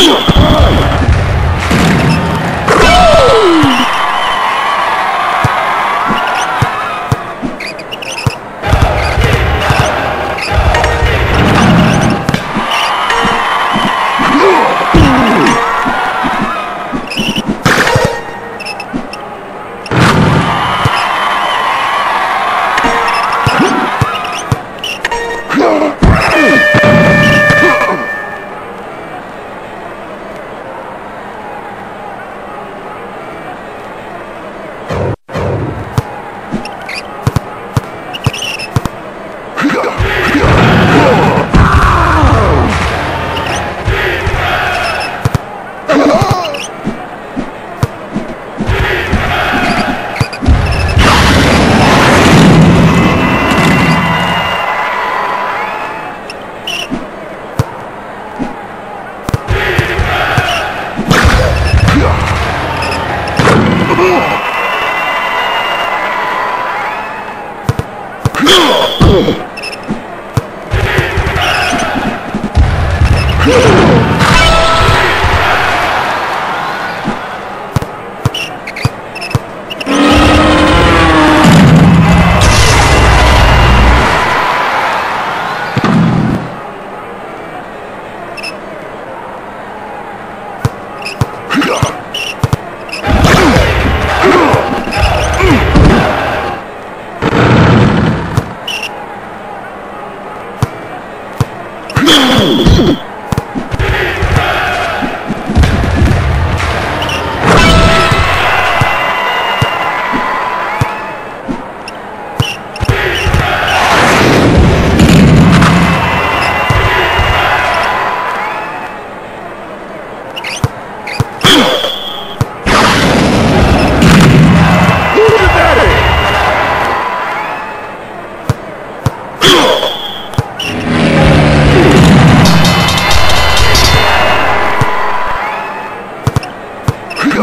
Ugh! I'm Oh,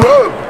too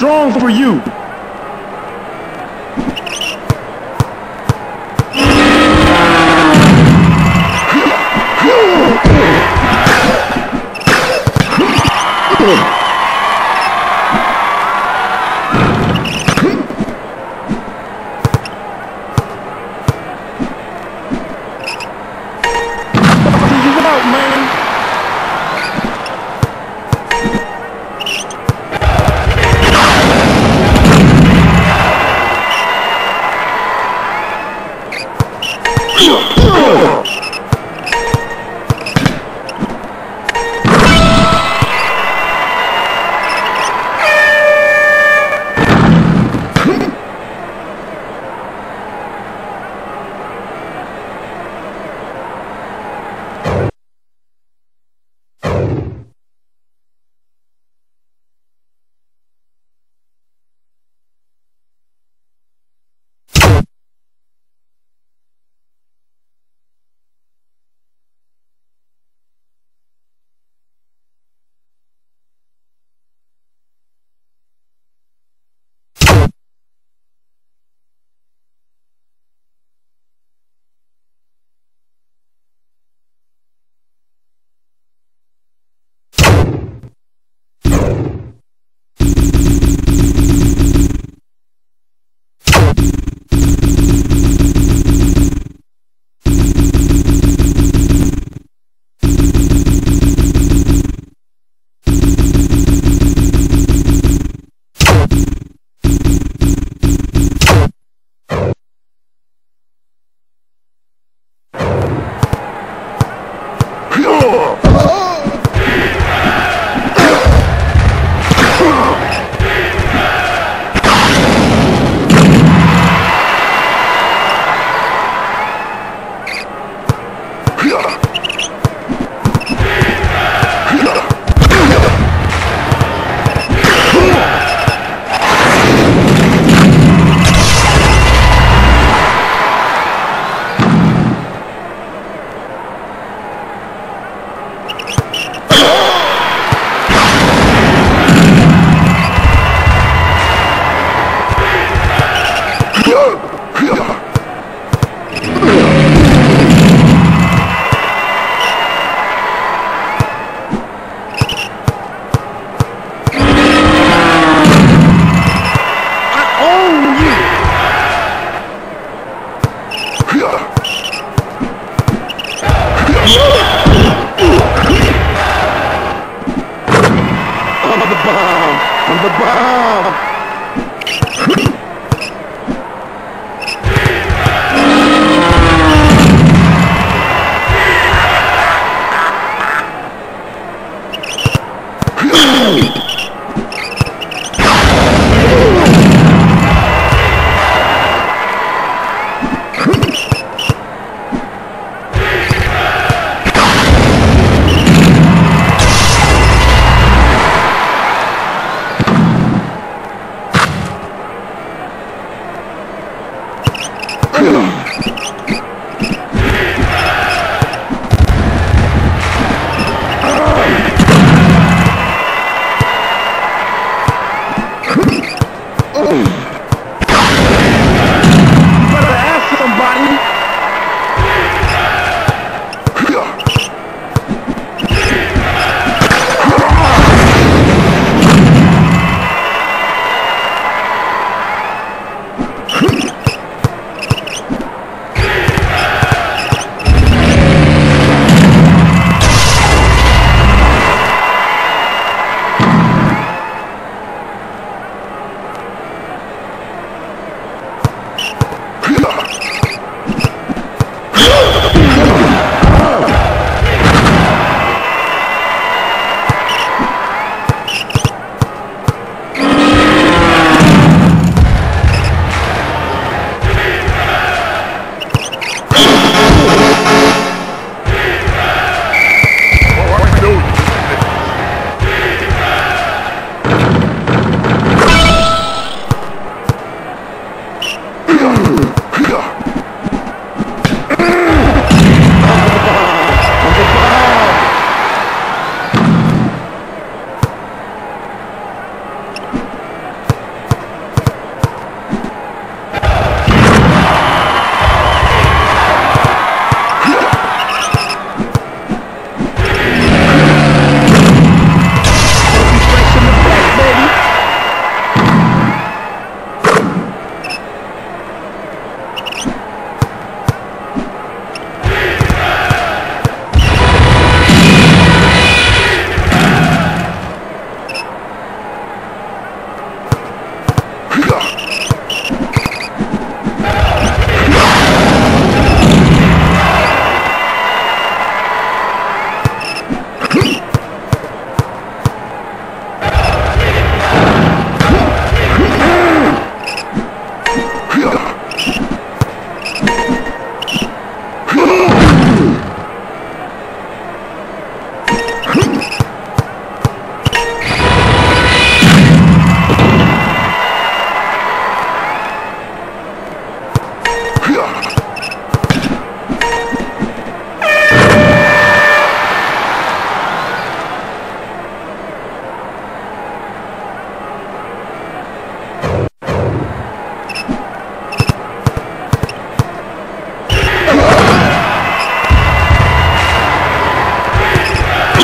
strong for you. Bring